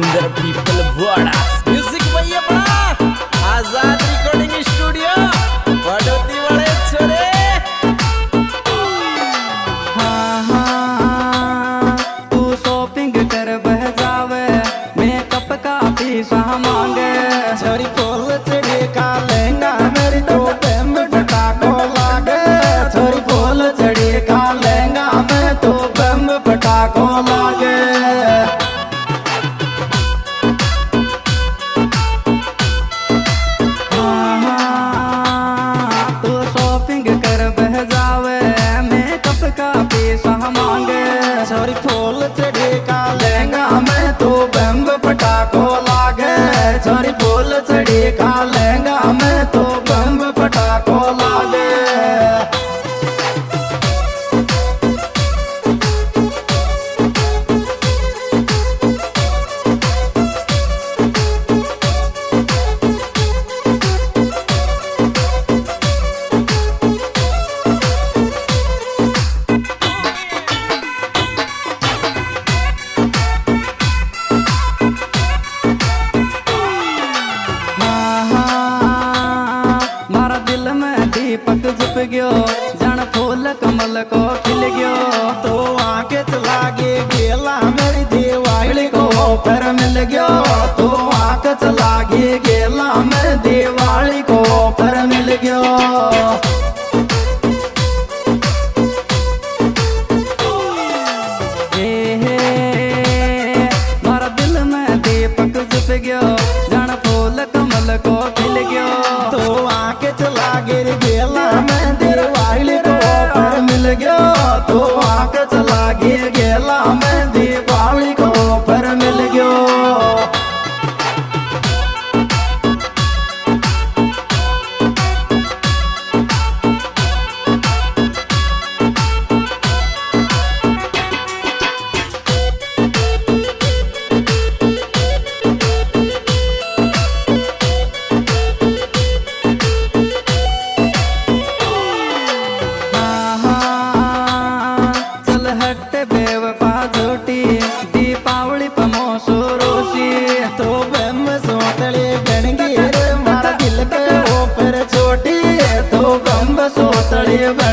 the people of छोरी फूल चढ़ेगा लहंगा में तो बम पटाखो लागे। छोरी फूल चढ़ेगा ले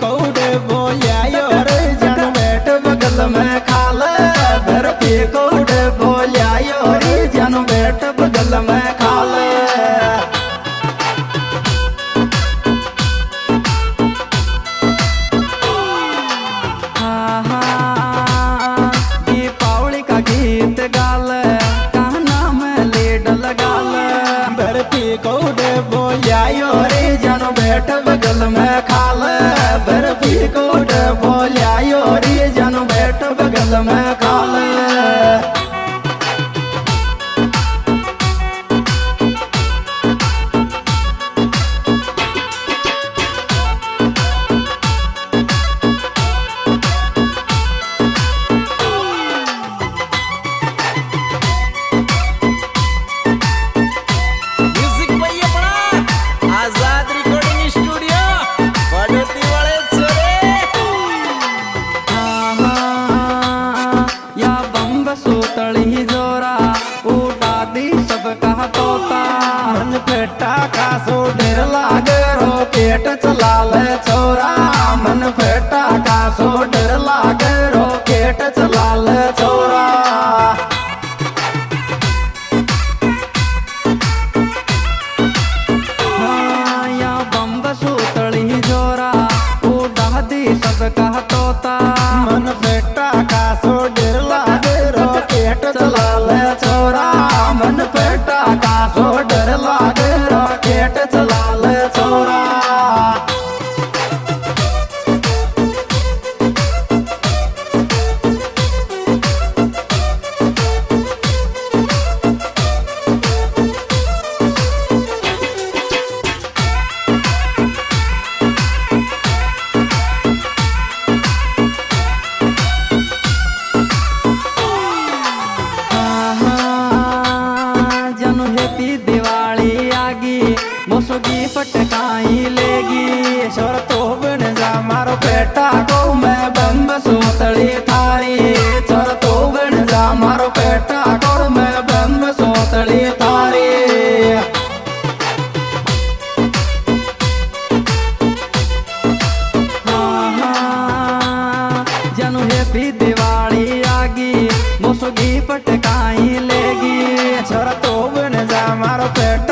बोलिया बोलिया टाका सो डेर लागे रो पेट चला ले छोरा मन फेटा का सो डेर लागे रो पेट चला te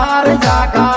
विकी बाहर